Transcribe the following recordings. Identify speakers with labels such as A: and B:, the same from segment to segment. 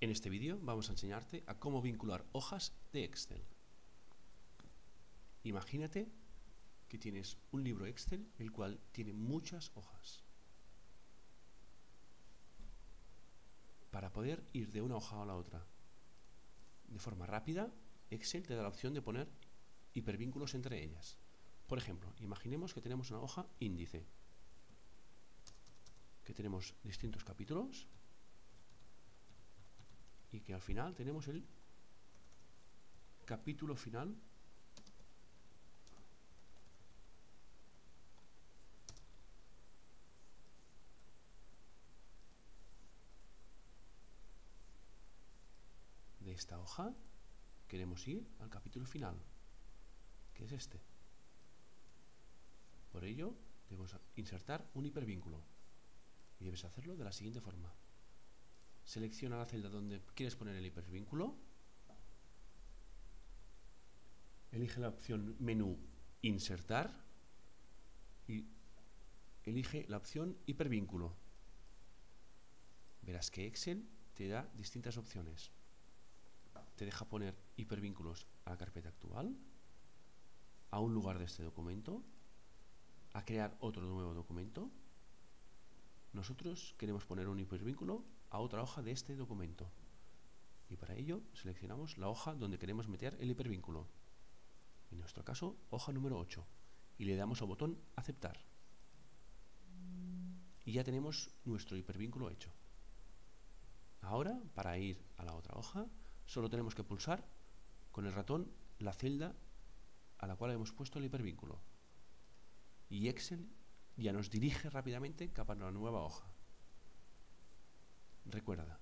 A: En este vídeo vamos a enseñarte a cómo vincular hojas de Excel. Imagínate que tienes un libro Excel el cual tiene muchas hojas. Para poder ir de una hoja a la otra de forma rápida, Excel te da la opción de poner hipervínculos entre ellas. Por ejemplo, imaginemos que tenemos una hoja índice, que tenemos distintos capítulos y que al final tenemos el capítulo final. De esta hoja queremos ir al capítulo final que es este. Por ello debemos insertar un hipervínculo y debes hacerlo de la siguiente forma selecciona la celda donde quieres poner el hipervínculo, elige la opción menú insertar y elige la opción hipervínculo. Verás que Excel te da distintas opciones. Te deja poner hipervínculos a la carpeta actual, a un lugar de este documento, a crear otro nuevo documento. Nosotros queremos poner un hipervínculo a otra hoja de este documento. Y para ello seleccionamos la hoja donde queremos meter el hipervínculo. En nuestro caso, hoja número 8. Y le damos al botón Aceptar. Y ya tenemos nuestro hipervínculo hecho. Ahora, para ir a la otra hoja, solo tenemos que pulsar con el ratón la celda a la cual hemos puesto el hipervínculo. Y Excel ya nos dirige rápidamente a la nueva hoja. Recuerda,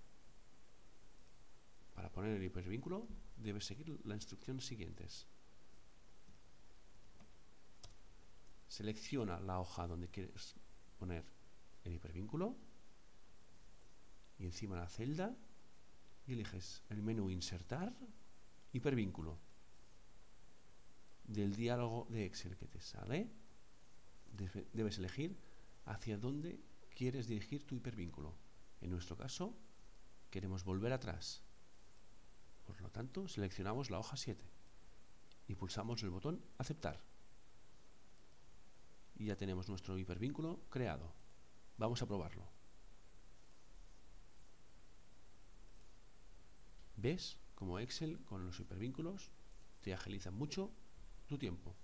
A: para poner el hipervínculo debes seguir las instrucciones siguientes. Selecciona la hoja donde quieres poner el hipervínculo y encima la celda y eliges el menú Insertar, Hipervínculo. Del diálogo de Excel que te sale, debes elegir hacia dónde quieres dirigir tu hipervínculo. En nuestro caso, queremos volver atrás. Por lo tanto, seleccionamos la hoja 7 y pulsamos el botón Aceptar. Y ya tenemos nuestro hipervínculo creado. Vamos a probarlo. ¿Ves cómo Excel con los hipervínculos te agiliza mucho tu tiempo?